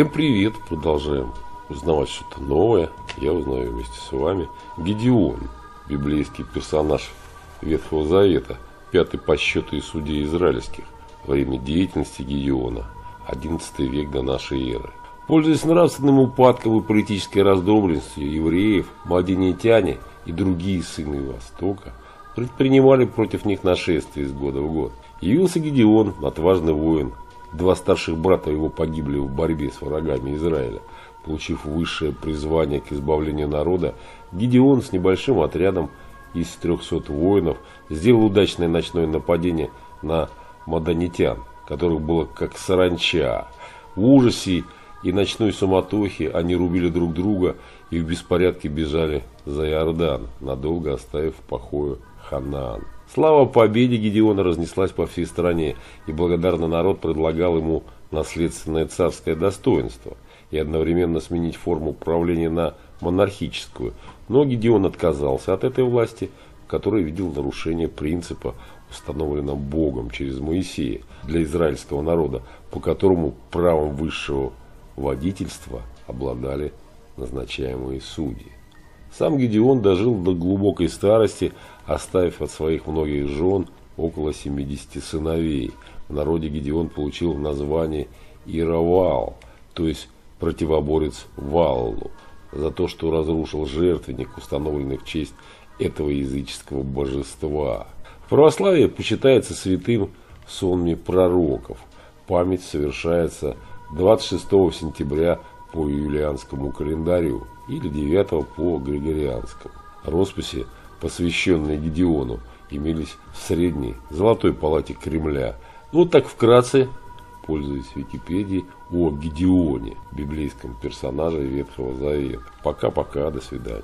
Всем привет! Продолжаем узнавать что-то новое. Я узнаю вместе с вами. Гедеон, библейский персонаж Ветхого Завета, пятый по счету из судей израильских, время деятельности Гедеона, 11 век до нашей эры. Пользуясь нравственным упадком и политической раздробленностью евреев, мадинитяне и другие сыны Востока предпринимали против них нашествие из года в год. Явился Гедеон, отважный воин, Два старших брата его погибли в борьбе с врагами Израиля. Получив высшее призвание к избавлению народа, Гедеон с небольшим отрядом из 300 воинов сделал удачное ночное нападение на мадонитян, которых было как саранча. В ужасе и ночной суматохе они рубили друг друга и в беспорядке бежали за Иордан, надолго оставив в покое Ханаан. Слава победе Гедеона разнеслась по всей стране, и благодарный народ предлагал ему наследственное царское достоинство и одновременно сменить форму правления на монархическую. Но Гедеон отказался от этой власти, который видел нарушение принципа, установленного Богом через Моисея для израильского народа, по которому правом высшего водительства обладали назначаемые судьи. Сам Гедеон дожил до глубокой старости, оставив от своих многих жен около 70 сыновей. В народе Гедеон получил название Ировал, то есть противоборец Валлу, за то, что разрушил жертвенник, установленный в честь этого языческого божества. В православии почитается святым сонми пророков. Память совершается 26 сентября по юлианскому календарю или 9 по григорианскому. Росписи, посвященные Гедеону, имелись в средней золотой палате Кремля. Вот так вкратце, пользуясь Википедией, о Гедеоне, библейском персонаже Ветхого Завета. Пока-пока, до свидания.